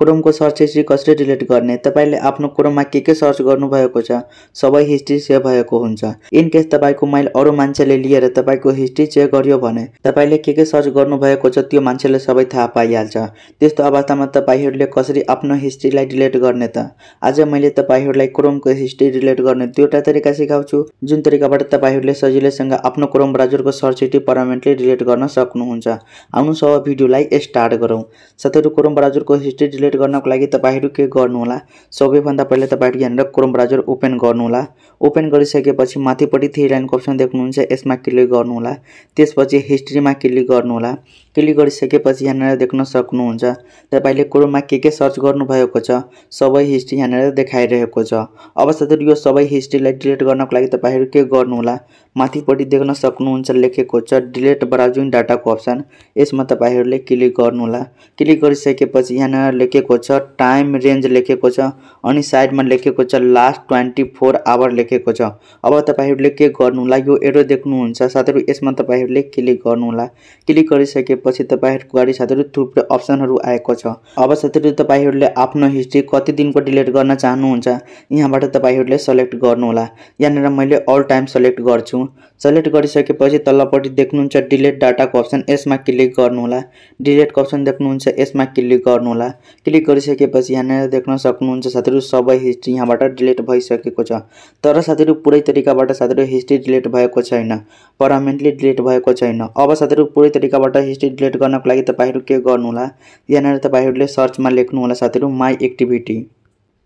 क्रोमको search history कसरी delete गर्ने? तपाईँले आफ्नो क्रोममा के के सर्च गर्नुभएको छ? सबै हिस्ट्री सेभ भएको हुन्छ। इन केस तपाईँको मोबाइल अरू मान्छेले लिएर तपाईँको हिस्ट्री चेक गर्यो भने तपाईँले के के सर्च गर्नुभएको छ त्यो मान्छेले सबै थाहा पाइहाल्छ। त्यस्तो अवस्थामा तपाईँहरूले कसरी आफ्नो हिस्ट्रीलाई डिलिट गर्ने त? आज मैले तपाईँहरूलाई क्रोमको हिस्ट्री डिलिट गर्ने दुईवटा तरिका सिकाउँछु। जुन तरिकाबाट तपाईँहरूले सजिलैसँग आफ्नो क्रोम ब्राउजरको सर्च हिस्ट्री पर्मानेन्टली डिलिट गर्न सक्नुहुन्छ। आउनुहोस् अब भिडियोलाई स्टार्ट गरौँ। साथीहरू क्रोम ब्राउजरको हिस्ट्री डिलिट गर्नको लागि तपाईँहरू के गर्नुहोला? सबैभन्दा पहिला तपाईँहरू यहाँनिर क्रोम ब्राउजर ओपन गर्नुहोला। ओपन गरिसकेपछि माथिपट्टि थ्री लाइनको अप्सन देख्नुहुन्छ यसमा क्लिक गर्नुहोला। त्यसपछि हिस्ट्रीमा क्लिक गर्नुहोला। क्लिक गरिसकेपछि यहाँनिर देख्न सक्नुहुन्छ तपाईँले क्रोममा के के सर्च गर्नुभएको छ सबै हिस्ट्री यहाँनिर देखाइरहेको छ। अब यो सबै हिस्ट्रीलाई डिलिट गर्नको लागि तपाईँहरू के गर्नुहोला? माथिपट्टि देख्न सक्नुहुन्छ लेखेको छ डिलिट ब्राउजिङ डाटाको अप्सन। यसमा तपाईँहरूले क्लिक गर्नुहोला। क्लिक गरिसकेपछि यहाँनिर लेखेको छ टाइम रेन्ज लेखेको छ अनि साइडमा लेखेको छ लास्ट ट्वेन्टी फोर आवर लेखेको छ। अब तपाईँहरूले के गर्नुहोला यो एरो देख्नुहुन्छ। साथीहरू यसमा तपाईँहरूले क्लिक गर्नुहोला। क्लिक गरिसकेपछि तपाईँहरूको गाडी साथीहरू थुप्रै अप्सनहरू आएको छ। अब साथीहरू तपाईँहरूले आफ्नो हिस्ट्री कति दिनको डिलिट गर्न चाहनुहुन्छ यहाँबाट तपाईँहरूले सेलेक्ट गर्नुहोला। यहाँनिर मैले अल टाइम सेलेक्ट गर्छु। सेलेक्ट गरिसकेपछि तल्लोपट्टि देख्नुहुन्छ डिलिट डाटाको अप्सन यसमा क्लिक गर्नुहोला। डिलिटको अप्सन देख्नुहुन्छ यसमा क्लिक गर्नुहोला। क्लिक गरिसकेपछि यहाँनिर देख्न सक्नुहुन्छ साथीहरू सबै हिस्ट्री यहाँबाट डिलिट भइसकेको छ। तर साथीहरू पुरै तरिकाबाट साथीहरू हिस्ट्री डिलिट भएको छैन। पर्मानेन्टली डिलिट भएको छैन। अब साथीहरू पुरै तरिकाबाट हिस्ट्री डिलिट गर्नको लागि तपाईँहरू के गर्नुहोला? यहाँनिर तपाईँहरूले सर्चमा लेख्नुहोला साथीहरू माई एक्टिभिटी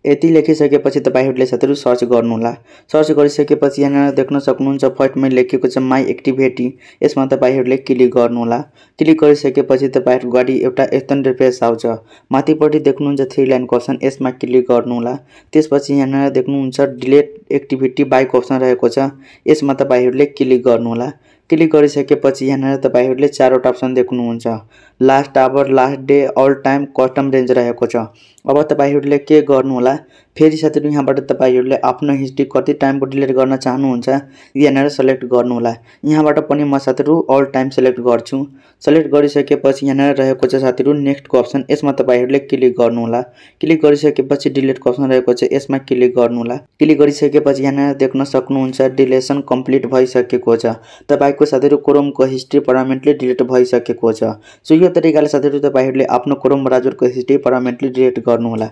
यति लेखिसकेपछि तपाईँहरूले साथीहरू सर्च गर्नुहोला। सर्च गरिसकेपछि यहाँनिर देख्न सक्नुहुन्छ फर्स्टमा लेखेको छ माई एक्टिभिटी यसमा तपाईँहरूले क्लिक गर्नुहोला। क्लिक गरिसकेपछि तपाईँहरूको गाडी एउटा यस्तो इन्टरफेस आउँछ। माथिपट्टि देख्नुहुन्छ थ्री लाइनको अप्सन यसमा क्लिक गर्नुहोला। त्यसपछि यहाँनिर देख्नुहुन्छ डिलेट एक्टिभिटी बाइक अप्सन रहेको छ। यसमा तपाईँहरूले क्लिक गर्नुहोला। क्लिक गरिसकेपछि यहाँनिर तपाईँहरूले चारवटा अप्सन देख्नुहुन्छ। Last hour last day all time custom range रहेको छ। अब तपाईँहरूले के गर्नुहोला फेरि साथीहरू यहाँबाट तपाईँहरूले आफ्नो हिस्ट्री कति टाइमको डिलिट गर्न चाहनुहुन्छ यहाँनिर सेलेक्ट गर्नुहोला। यहाँबाट पनि म साथीहरू अल टाइम सेलेक्ट गर्छु। सेलेक्ट गरिसकेपछि यहाँनिर रहेको छ साथीहरू नेक्स्टको अप्सन यसमा तपाईँहरूले क्लिक गर्नुहोला। क्लिक गरिसकेपछि डिलिटको अप्सन रहेको छ यसमा क्लिक गर्नुहोला। क्लिक गरिसकेपछि यहाँनिर देख्न सक्नुहुन्छ डिलेसन कम्प्लिट भइसकेको छ। तपाईँको साथीहरू क्रोमको हिस्ट्री पर्मानेन्टली डिलिट भइसकेको छ। सो यो तरिकाले साथीहरू तपाईँहरूले आफ्नो क्रोम ब्राउजरको हिस्ट्री पर्मानेन्टली डिलिट गर्नुहोला।